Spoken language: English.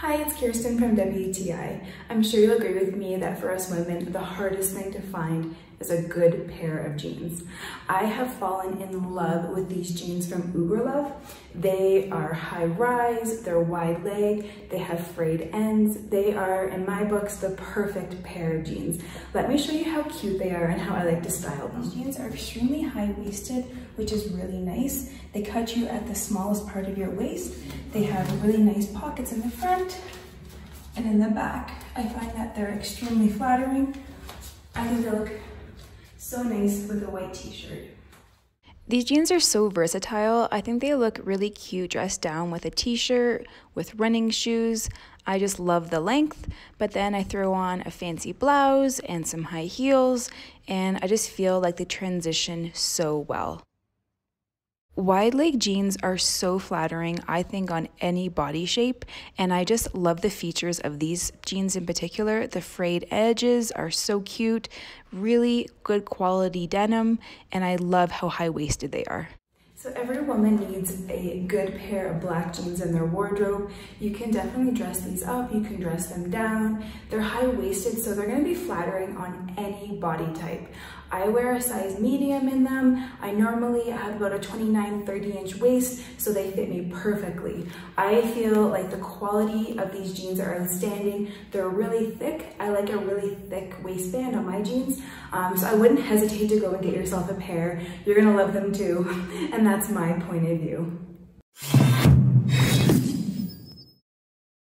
Hi, it's Kirsten from WTI. I'm sure you'll agree with me that for us women, the hardest thing to find is a good pair of jeans. I have fallen in love with these jeans from Ugerlov. They are high rise, they're wide leg, they have frayed ends. They are, in my books, the perfect pair of jeans. Let me show you how cute they are and how I like to style them. These jeans are extremely high-waisted, which is really nice. They cut you at the smallest part of your waist. They have really nice pockets in the front and in the back. I find that they're extremely flattering. I think they look so nice with a white t-shirt. These jeans are so versatile. I think they look really cute dressed down with a t-shirt, with running shoes. I just love the length, but then I throw on a fancy blouse and some high heels, and I just feel like they transition so well. Wide leg jeans are so flattering, I think, on any body shape, and I just love the features of these jeans in particular. The frayed edges are so cute, really good quality denim, and I love how high waisted they are. So every woman needs a good pair of black jeans in their wardrobe. You can definitely dress these up, you can dress them down. They're high-waisted, so they're gonna be flattering on any body type. I wear a size medium in them. I normally have about a 29, 30 inch waist, so they fit me perfectly. I feel like the quality of these jeans are outstanding. They're really thick. I like a really thick waistband on my jeans, um, so I wouldn't hesitate to go and get yourself a pair. You're gonna love them too, and that's my point of view.